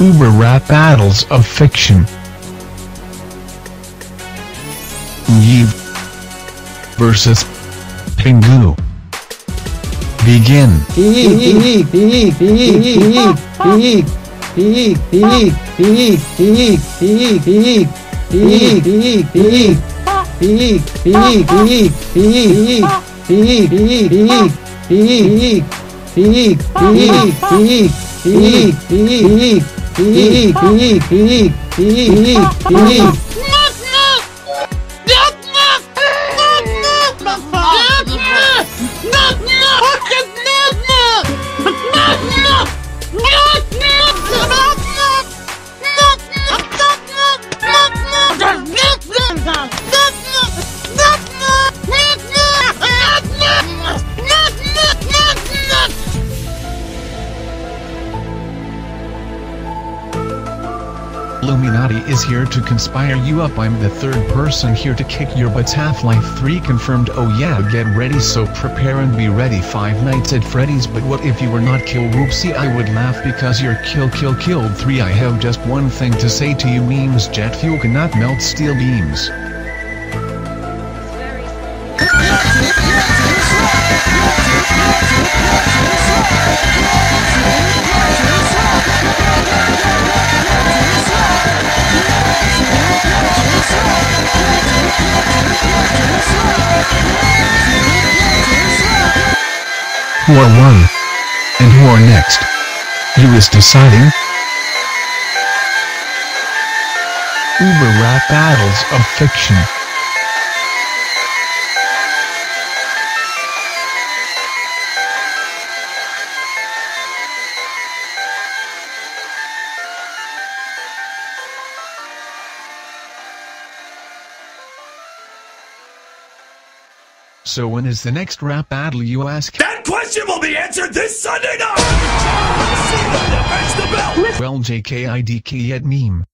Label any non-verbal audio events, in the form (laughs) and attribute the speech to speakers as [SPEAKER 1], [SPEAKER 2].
[SPEAKER 1] Uber rap battles of fiction. Yee versus Pingu. Begin. (laughs)
[SPEAKER 2] Peek, peek, peek, peek, peek, peek.
[SPEAKER 1] Illuminati is here to conspire you up. I'm the third person here to kick your butts. Half-Life 3 confirmed. Oh yeah get ready. So prepare and be ready. Five Nights at Freddy's. But what if you were not kill whoopsie I would laugh because you're kill kill killed 3 I have just one thing to say to you. Memes jet fuel cannot melt steel beams Who are one? And who are next? You is deciding? Uber rap battles of fiction. So when is the next rap battle you ask?
[SPEAKER 3] That question will be answered this Sunday night! See you on the Fetch the Bell!
[SPEAKER 1] Well JKIDK at meme.